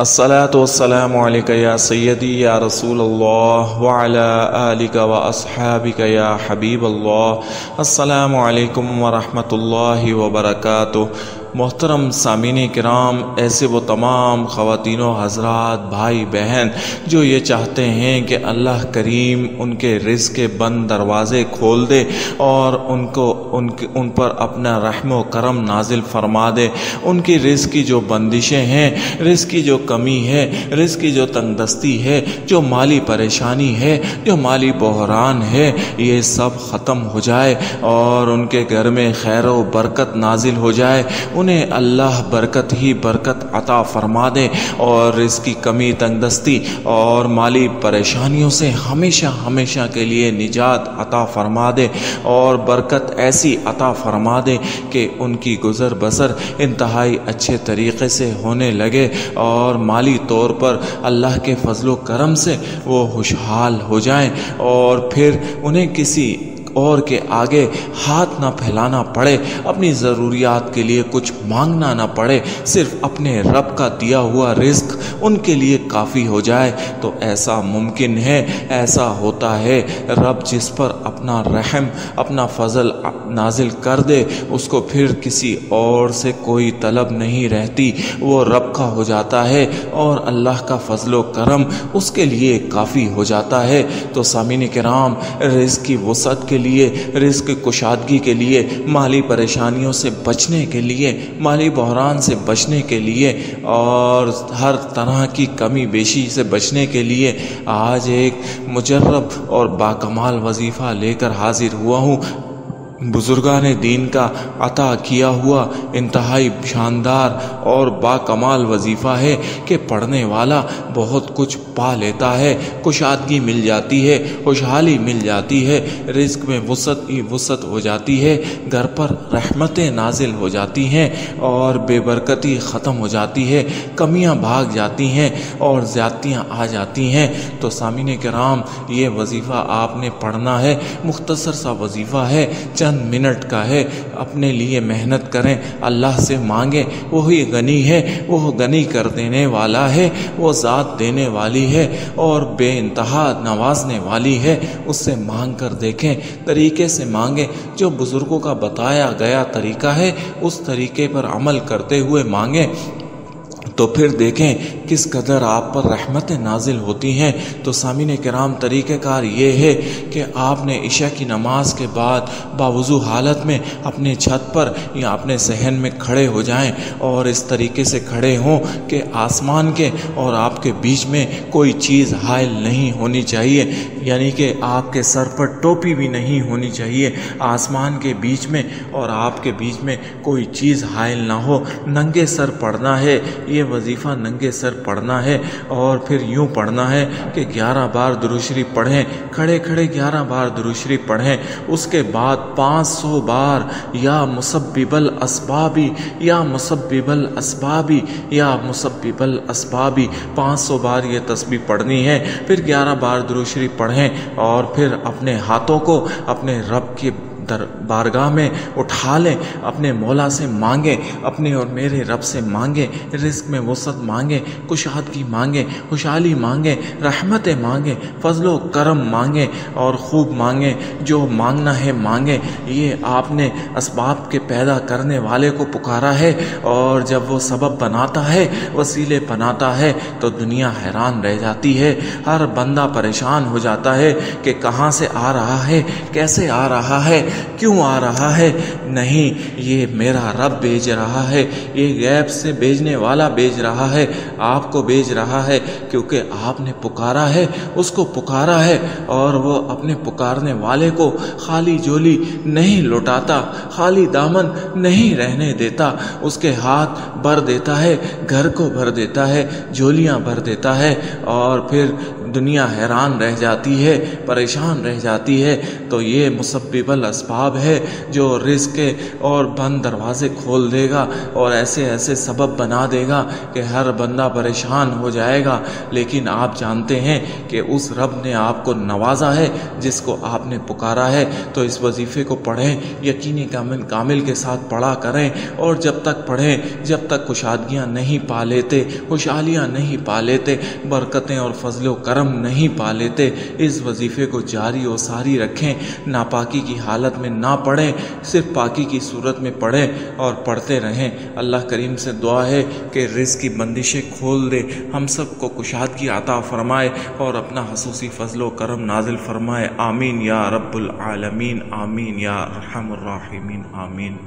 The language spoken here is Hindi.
अलैका या सय्यदी या रसूल अल्लाह व अला आलिका व अस्हाबिका या हबीब अल्लाह अस्सलामु अलैकुम व रहमतुल्लाहि व बरकातुहू मोहतरम सामीन कराम, ऐसे वो तमाम ख़वातिनों हजरात, भाई बहन, जो ये चाहते हैं कि अल्लाह करीम उनके रिज़ के बंद दरवाज़े खोल दे और उनको, उनके, उन पर अपना रहम करम नाजिल फरमा दे। उनकी रिज़ की जो बंदिशें हैं रिज़ की जो कमी है रिज़ की जो तंगदस्ती है, जो माली परेशानी है, जो माली बहरान है, ये सब ख़त्म हो जाए और उनके घर में खैर बरकत नाजिल हो जाए। उन्हें अल्लाह बरकत ही बरकत अता फरमा दे और इसकी कमी तंगदस्ती और माली परेशानियों से हमेशा हमेशा के लिए निजात अता फरमा दे और बरकत ऐसी अता फरमा दे कि उनकी गुज़र बसर इंतहाई अच्छे तरीके से होने लगे और माली तौर पर अल्लाह के फजल करम से वो खुशहाल हो जाएँ और फिर उन्हें किसी और के आगे हाथ ना फैलाना पड़े, अपनी ज़रूरियात के लिए कुछ मांगना ना पड़े, सिर्फ़ अपने रब का दिया हुआ रिस्क उनके लिए काफ़ी हो जाए तो ऐसा मुमकिन है, ऐसा होता है। रब जिस पर अपना रहम, अपना फजल नाजिल कर दे, उसको फिर किसी और से कोई तलब नहीं रहती। वो रब का हो जाता है और अल्लाह का फजल करम उसके लिए काफ़ी हो जाता है। तो सामिन कराम रिस्क की वसत के लिए, रिस्क, कुशादगी के लिए, माली परेशानियों से बचने के लिए, माली बहरान से बचने के लिए, और हर तरह की कमी बेशी से बचने के लिए आज एक मुजरब और बाकमाल वजीफ़ा लेकर हाजिर हुआ हूँ। बुज़ुर्गान दीन का अता किया हुआ इंतहाई शानदार और बाकमाल वजीफ़ा है कि पढ़ने वाला बहुत कुछ पा लेता है। कुशादगी मिल जाती है, खुशहाली मिल जाती है रिस्क में वसत ही वसत हो जाती है, घर पर रहमतें नाजिल हो जाती हैं और बेबरकती ख़त्म हो जाती है, कमियाँ भाग जाती हैं और ज़्यादतियाँ आ जाती हैं। तो सामिन कराम ये वजीफ़ा आपने पढ़ना है, मुख्तसर सा वजीफ़ा है मिनट का है, अपने लिए मेहनत करें, अल्लाह से मांगें, वही गनी है वो गनी कर देने वाला है वो ज़ात देने वाली है और बे इंतहा नवाजने वाली है, उससे मांग कर देखें, तरीके से मांगें, जो बुज़ुर्गों का बताया गया तरीका है, उस तरीके पर अमल करते हुए मांगें तो फिर देखें किस कदर आप पर रहमतें नाजिल होती हैं? तो सामिन कराम तरीक़ार ये है कि आपने ईशा की नमाज़ के बाद बावजू हालत में अपने छत पर या अपने सहन में खड़े हो जाएँ और इस तरीके से खड़े हों कि आसमान के और आपके बीच में कोई चीज़ हायल नहीं होनी चाहिए। यानी कि आपके सर पर टोपी भी नहीं होनी चाहिए। आसमान के बीच में और आपके बीच में कोई चीज़ हायल ना हो। नंगे सर पड़ना है। ये वजीफ़ा नंगे सर पढ़ना है और फिर यूँ पढ़ना है कि ग्यारह बार दुरुशरी पढ़ें, खड़े खड़े ग्यारह बार दुरुशरी पढ़ें, उसके बाद पाँच सौ बार या मुसबिबल असबाबी, या मुसबिबल असबाबी, या मुसबिबल असबाबी, पाँच सौ बार ये तस्वीर पढ़नी है, फिर ग्यारह बार दुरुशरी पढ़ें और फिर अपने हाथों को अपने रब के दर बारगाह में उठा लें, अपने मौला से मांगें, अपने और मेरे रब से मांगें रिस्क में वसत मांगें कुशादगी मांगें, खुशहाली मांगें, रहमतें मांगे, फजलो करम मांगें और खूब मांगें, जो मांगना है मांगें। ये आपने इसबाब के पैदा करने वाले को पुकारा है और जब वो सबब बनाता है, वसीले बनाता है तो दुनिया हैरान रह जाती है। हर बंदा परेशान हो जाता है कि कहाँ से आ रहा है, कैसे आ रहा है। क्यों आ रहा है? नहीं, ये मेरा रब भेज रहा है। ये गैब से भेजने वाला भेज रहा है। आपको भेज रहा है क्योंकि आपने पुकारा है। उसको पुकारा है और वो अपने पुकारने वाले को खाली जोली नहीं लौटाता, खाली दामन नहीं रहने देता। उसके हाथ भर देता है, घर को भर देता है, झोलियाँ भर देता है और फिर दुनिया हैरान रह जाती है, परेशान रह जाती है। तो ये मुसबिबल इसबाब है जो रिस्क और बंद दरवाज़े खोल देगा और ऐसे ऐसे सबब बना देगा कि हर बंदा परेशान हो जाएगा। लेकिन आप जानते हैं कि उस रब ने आपको नवाजा है, जिसको आपने पुकारा है। तो इस वजीफ़े को पढ़ें, यकीनी कामिल कामिल के साथ पढ़ा करें और जब तक पढ़ें, जब तक खुशादगियाँ नहीं पा लेते, खुशहालियाँ नहीं पा लेते, बरकतें और फजल करम नहीं पा लेते, इस वजीफ़े को जारी और सारी रखें। नापाकी की हालत में ना पढ़ें सिर्फ़ पाकी की सूरत में पढ़ें और पढ़ते रहें। अल्लाह करीम से दुआ है कि रिज़ की बंदिशें खोल दे। हम सबको कुशादगी आता फ़रमाए और अपना खसूसी फजल करम नाजिल फरमाए। आमीन या रब्बुल आलमीन, आमीन या रहमान, आमीन।